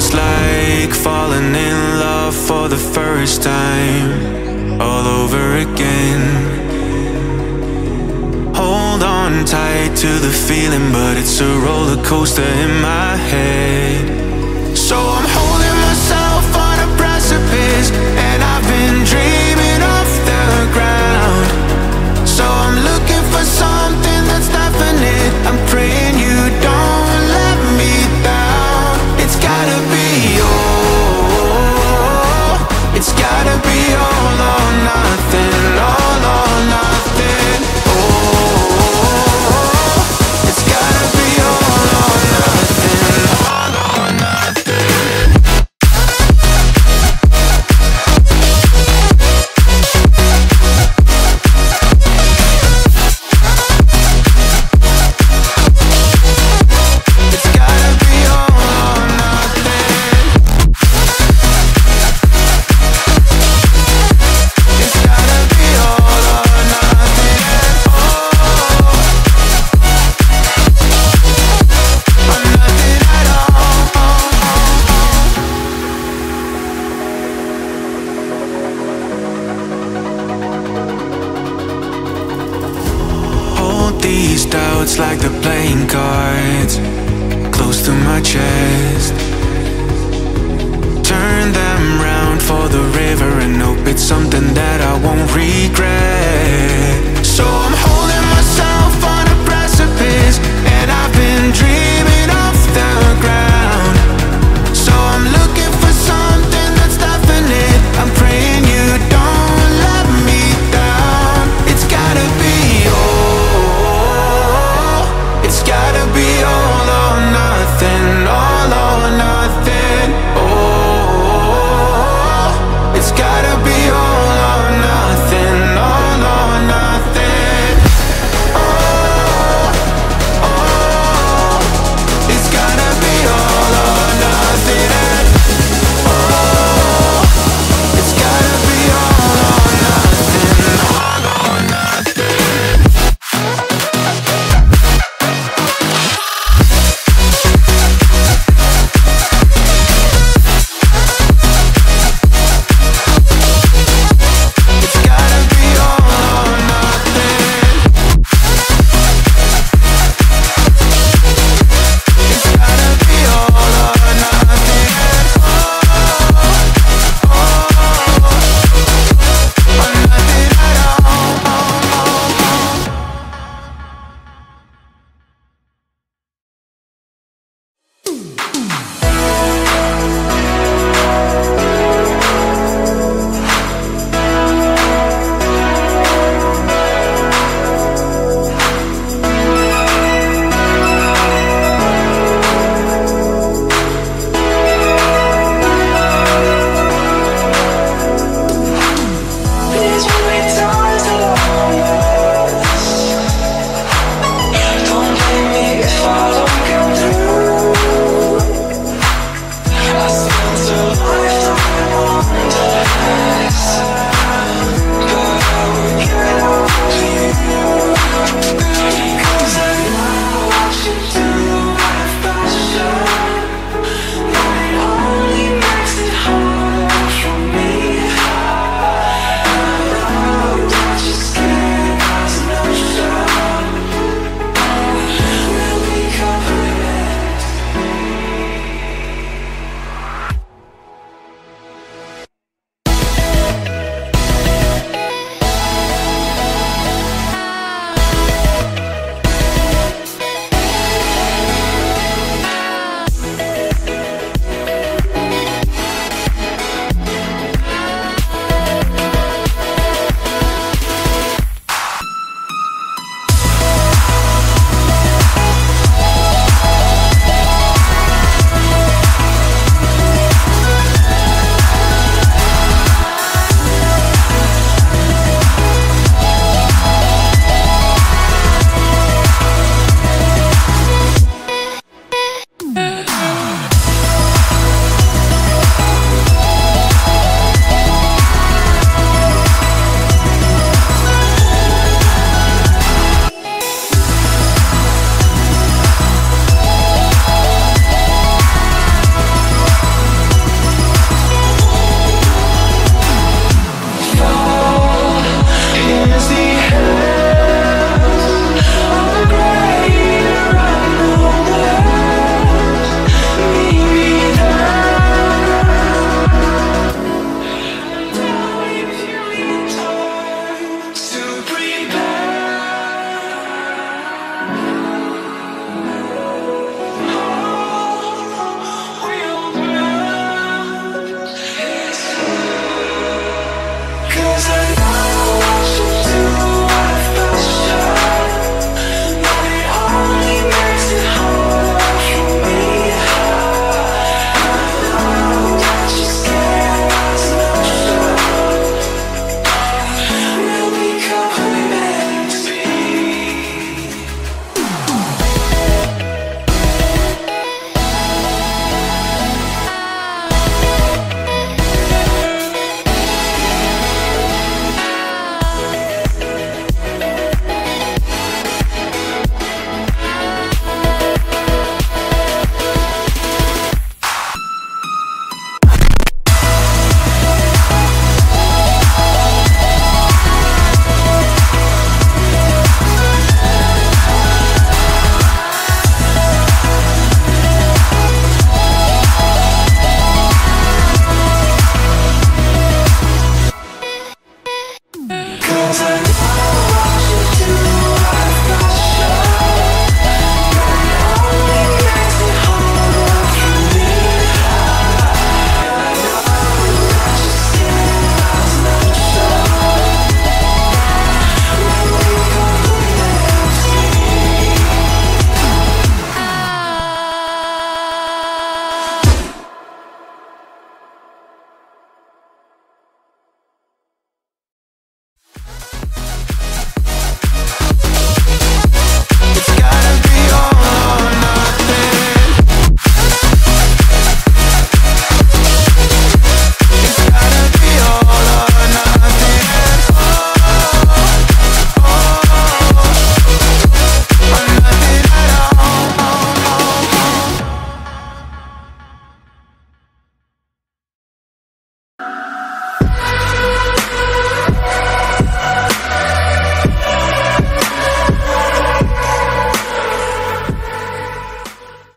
Almost like falling in love for the first time. All over again. Hold on tight to the feeling But it's a roller coaster in my head. something that I won't regret.